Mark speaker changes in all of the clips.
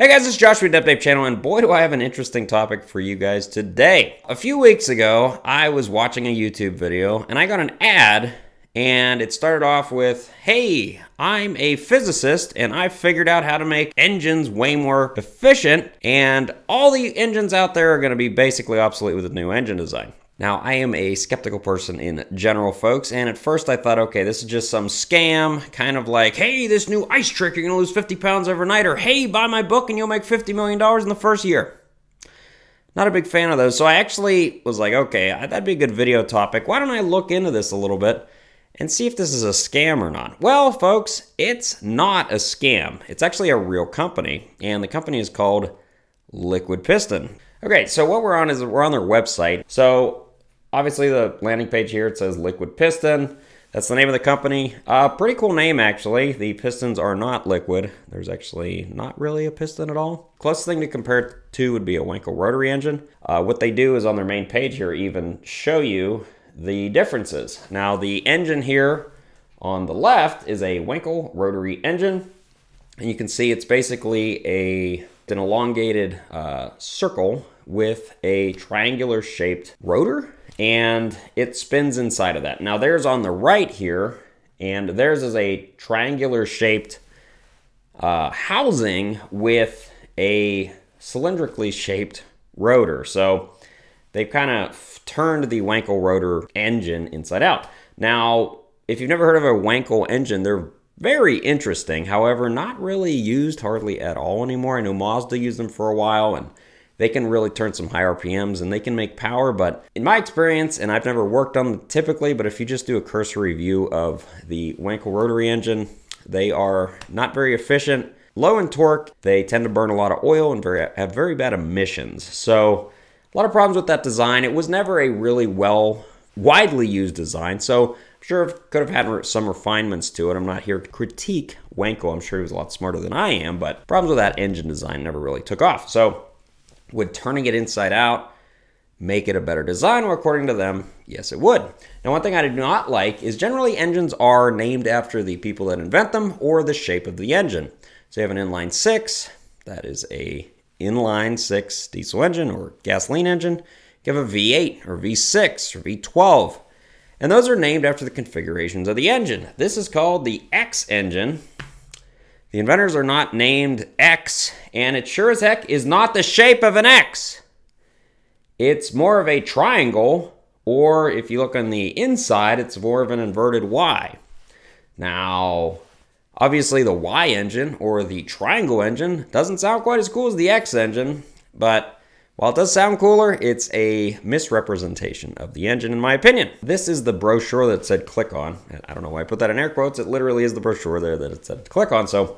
Speaker 1: Hey guys, it's Josh from the Adept Ape channel, and boy do I have an interesting topic for you guys today. A few weeks ago, I was watching a YouTube video, and I got an ad, and it started off with, Hey, I'm a physicist, and I figured out how to make engines way more efficient, and all the engines out there are gonna be basically obsolete with the new engine design. Now, I am a skeptical person in general, folks, and at first I thought, okay, this is just some scam, kind of like, hey, this new ice trick, you're gonna lose 50 pounds overnight, or hey, buy my book and you'll make $50 million in the first year. Not a big fan of those, so I actually was like, okay, that'd be a good video topic. Why don't I look into this a little bit and see if this is a scam or not? Well, folks, it's not a scam. It's actually a real company, and the company is called Liquid Piston. Okay, so what we're on is we're on their website. So Obviously, the landing page here, it says Liquid Piston. That's the name of the company. Uh, pretty cool name, actually. The pistons are not liquid. There's actually not really a piston at all. Closest thing to compare to would be a Wankel rotary engine. Uh, what they do is on their main page here even show you the differences. Now, the engine here on the left is a Wankel rotary engine. And you can see it's basically a an elongated uh, circle with a triangular shaped rotor and it spins inside of that. Now there's on the right here, and theirs is a triangular shaped uh, housing with a cylindrically shaped rotor. So they've kind of turned the Wankel rotor engine inside out. Now, if you've never heard of a Wankel engine, they're very interesting. However, not really used hardly at all anymore. I know Mazda used them for a while, and they can really turn some high RPMs and they can make power. But in my experience, and I've never worked on them typically, but if you just do a cursory view of the Wankel rotary engine, they are not very efficient. Low in torque, they tend to burn a lot of oil and very, have very bad emissions. So a lot of problems with that design. It was never a really well, widely used design. So I'm sure it could have had some refinements to it. I'm not here to critique Wankel. I'm sure he was a lot smarter than I am, but problems with that engine design never really took off. So would turning it inside out make it a better design? Well, according to them, yes, it would. Now, one thing I do not like is generally engines are named after the people that invent them or the shape of the engine. So you have an inline six, that is a inline six diesel engine or gasoline engine. You have a V8 or V6 or V12. And those are named after the configurations of the engine. This is called the X engine, the inventors are not named X, and it sure as heck is not the shape of an X. It's more of a triangle, or if you look on the inside, it's more of an inverted Y. Now, obviously the Y engine, or the triangle engine, doesn't sound quite as cool as the X engine, but while it does sound cooler, it's a misrepresentation of the engine, in my opinion. This is the brochure that said click on. I don't know why I put that in air quotes. It literally is the brochure there that it said click on. So,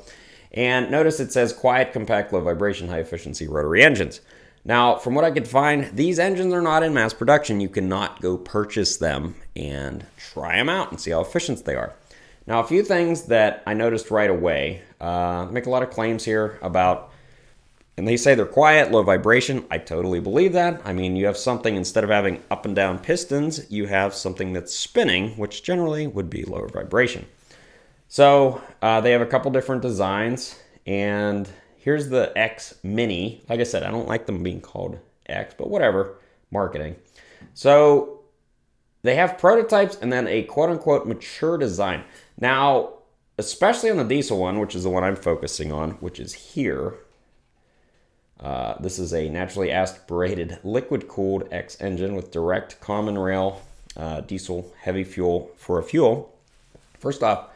Speaker 1: and notice it says quiet, compact, low vibration, high efficiency rotary engines. Now, from what I could find, these engines are not in mass production. You cannot go purchase them and try them out and see how efficient they are. Now, a few things that I noticed right away. Uh, make a lot of claims here about and they say they're quiet, low vibration. I totally believe that. I mean, you have something, instead of having up and down pistons, you have something that's spinning, which generally would be lower vibration. So uh, they have a couple different designs, and here's the X Mini. Like I said, I don't like them being called X, but whatever, marketing. So they have prototypes and then a quote unquote mature design. Now, especially on the diesel one, which is the one I'm focusing on, which is here, uh, this is a naturally aspirated liquid-cooled X engine with direct common rail uh, diesel heavy fuel for a fuel. First off,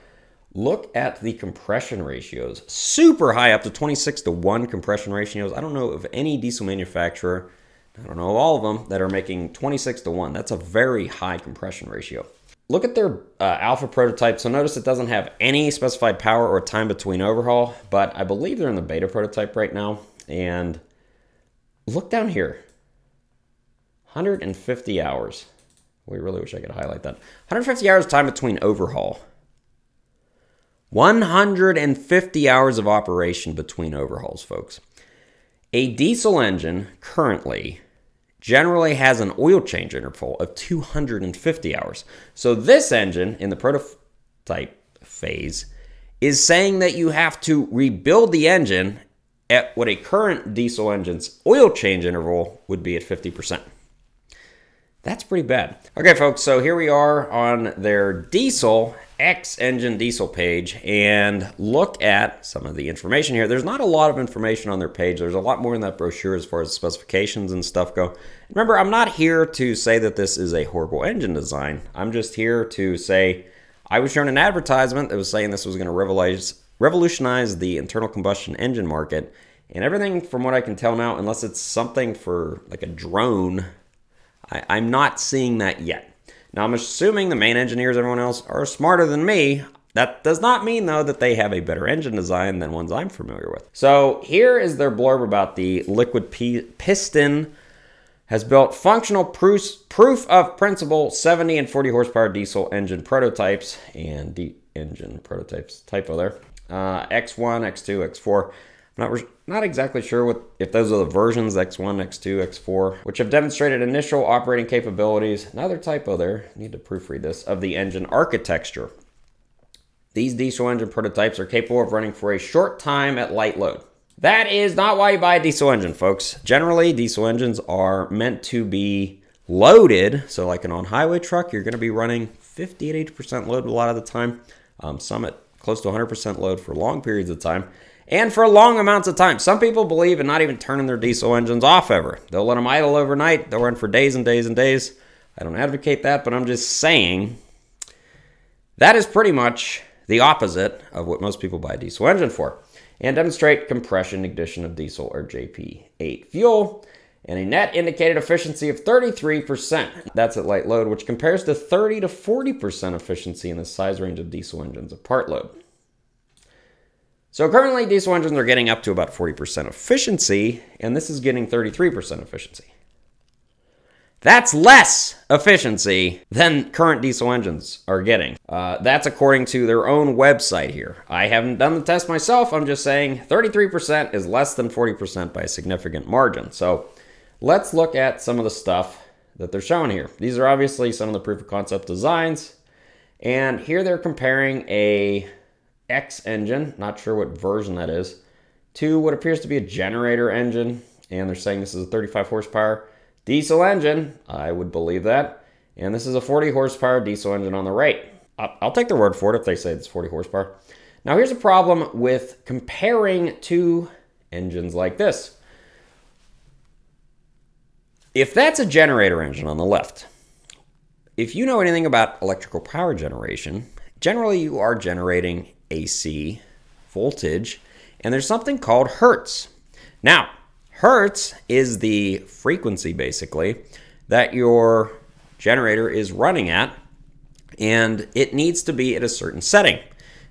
Speaker 1: look at the compression ratios. Super high, up to 26 to 1 compression ratios. I don't know of any diesel manufacturer, I don't know all of them, that are making 26 to 1. That's a very high compression ratio. Look at their uh, alpha prototype. So notice it doesn't have any specified power or time between overhaul, but I believe they're in the beta prototype right now. And look down here 150 hours. We really wish I could highlight that. 150 hours time between overhaul. 150 hours of operation between overhauls, folks. A diesel engine currently generally has an oil change interval of 250 hours. So this engine in the prototype phase is saying that you have to rebuild the engine at what a current diesel engine's oil change interval would be at 50%. That's pretty bad. Okay, folks, so here we are on their diesel X engine diesel page and look at some of the information here. There's not a lot of information on their page. There's a lot more in that brochure as far as specifications and stuff go. Remember, I'm not here to say that this is a horrible engine design. I'm just here to say I was shown an advertisement that was saying this was going to revolutionize, revolutionize the internal combustion engine market. And everything from what I can tell now, unless it's something for like a drone I, I'm not seeing that yet. Now, I'm assuming the main engineers, everyone else, are smarter than me. That does not mean, though, that they have a better engine design than ones I'm familiar with. So here is their blurb about the liquid piston has built functional proof, proof of principle 70 and 40 horsepower diesel engine prototypes and D engine prototypes typo there. Uh, X1, X2, X4 I'm not, not exactly sure what if those are the versions X1, X2, X4, which have demonstrated initial operating capabilities. Another typo there, need to proofread this, of the engine architecture. These diesel engine prototypes are capable of running for a short time at light load. That is not why you buy a diesel engine, folks. Generally, diesel engines are meant to be loaded. So like an on-highway truck, you're gonna be running 50 to 80% load a lot of the time. Um, some at close to 100% load for long periods of time and for long amounts of time. Some people believe in not even turning their diesel engines off ever. They'll let them idle overnight, they'll run for days and days and days. I don't advocate that, but I'm just saying that is pretty much the opposite of what most people buy a diesel engine for. And demonstrate compression ignition of diesel or JP8 fuel and a net indicated efficiency of 33%. That's at light load, which compares to 30 to 40% efficiency in the size range of diesel engines at part load. So currently diesel engines are getting up to about 40% efficiency, and this is getting 33% efficiency. That's less efficiency than current diesel engines are getting. Uh, that's according to their own website here. I haven't done the test myself. I'm just saying 33% is less than 40% by a significant margin. So let's look at some of the stuff that they're showing here. These are obviously some of the proof of concept designs. And here they're comparing a X engine, not sure what version that is, to what appears to be a generator engine, and they're saying this is a 35 horsepower diesel engine. I would believe that. And this is a 40 horsepower diesel engine on the right. I'll take their word for it if they say it's 40 horsepower. Now here's a problem with comparing two engines like this. If that's a generator engine on the left, if you know anything about electrical power generation, generally you are generating AC voltage, and there's something called hertz. Now, hertz is the frequency basically that your generator is running at, and it needs to be at a certain setting.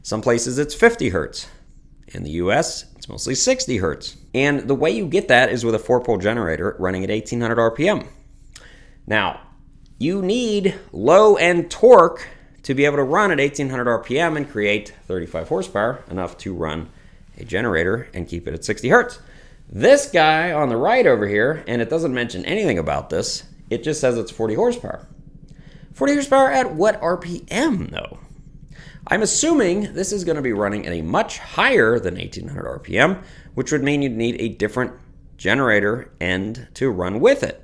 Speaker 1: Some places it's 50 hertz. In the US, it's mostly 60 hertz. And the way you get that is with a four pole generator running at 1800 RPM. Now, you need low end torque to be able to run at 1800 RPM and create 35 horsepower, enough to run a generator and keep it at 60 hertz. This guy on the right over here, and it doesn't mention anything about this, it just says it's 40 horsepower. 40 horsepower at what RPM though? I'm assuming this is going to be running at a much higher than 1800 RPM, which would mean you'd need a different generator end to run with it.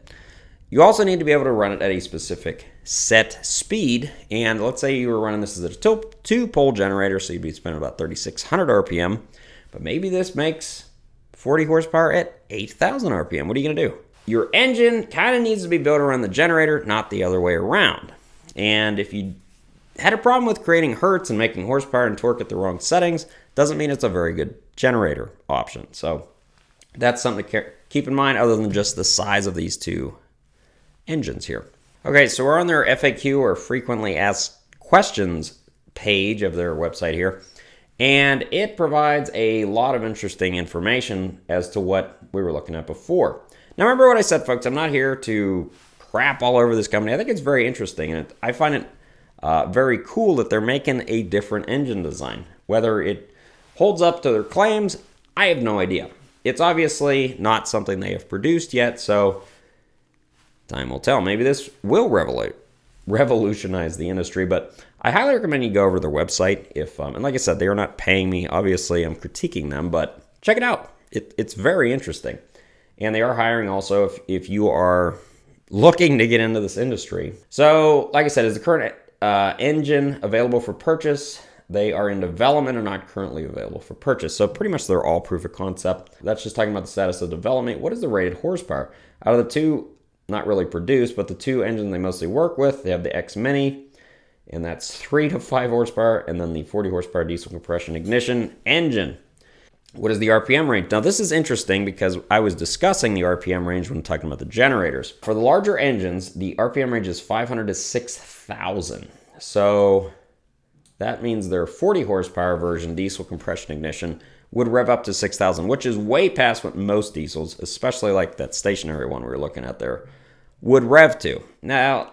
Speaker 1: You also need to be able to run it at a specific set speed. And let's say you were running this as a two pole generator, so you'd be spending about 3,600 RPM. But maybe this makes 40 horsepower at 8,000 RPM. What are you going to do? Your engine kind of needs to be built around the generator, not the other way around. And if you had a problem with creating hertz and making horsepower and torque at the wrong settings, doesn't mean it's a very good generator option. So that's something to keep in mind other than just the size of these two engines here. Okay, so we're on their FAQ or frequently asked questions page of their website here. And it provides a lot of interesting information as to what we were looking at before. Now, remember what I said, folks. I'm not here to crap all over this company. I think it's very interesting, and I find it uh, very cool that they're making a different engine design. Whether it holds up to their claims, I have no idea. It's obviously not something they have produced yet, so Time will tell. Maybe this will revolutionize the industry, but I highly recommend you go over their website. If um, and like I said, they are not paying me. Obviously, I'm critiquing them, but check it out. it, it's very interesting. And they are hiring also if, if you are looking to get into this industry. So, like I said, is the current uh, engine available for purchase? They are in development and not currently available for purchase. So, pretty much they're all proof of concept. That's just talking about the status of development. What is the rated horsepower? Out of the two, not really produced, but the two engines they mostly work with, they have the X Mini, and that's three to five horsepower, and then the 40 horsepower diesel compression ignition engine. What is the RPM range? Now, this is interesting because I was discussing the RPM range when talking about the generators. For the larger engines, the RPM range is 500 to 6,000. So that means their 40 horsepower version diesel compression ignition would rev up to 6,000, which is way past what most diesels, especially like that stationary one we were looking at there, would rev to. Now,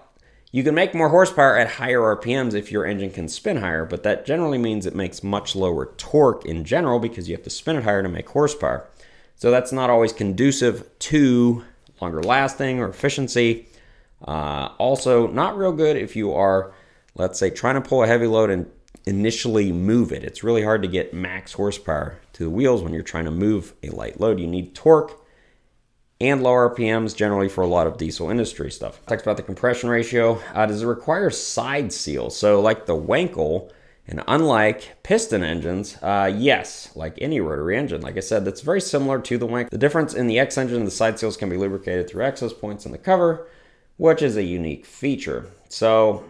Speaker 1: you can make more horsepower at higher RPMs if your engine can spin higher, but that generally means it makes much lower torque in general because you have to spin it higher to make horsepower. So that's not always conducive to longer lasting or efficiency. Uh, also, not real good if you are, let's say, trying to pull a heavy load and initially move it. It's really hard to get max horsepower to the wheels when you're trying to move a light load. You need torque and low RPMs generally for a lot of diesel industry stuff. Talks about the compression ratio. Uh, does it require side seals? So like the Wankel, and unlike piston engines, uh, yes, like any rotary engine, like I said, that's very similar to the Wankel. The difference in the X engine, the side seals can be lubricated through access points in the cover, which is a unique feature. So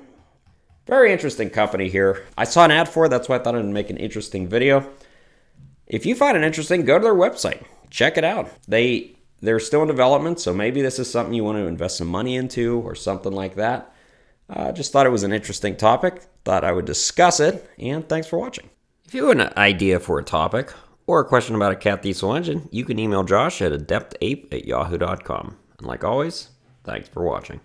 Speaker 1: very interesting company here. I saw an ad for it, that's why I thought I'd make an interesting video. If you find it interesting, go to their website. Check it out. They they're still in development, so maybe this is something you want to invest some money into or something like that. I uh, just thought it was an interesting topic, thought I would discuss it, and thanks for watching. If you have an idea for a topic or a question about a cat diesel engine, you can email Josh at adeptape at yahoo.com. And like always, thanks for watching.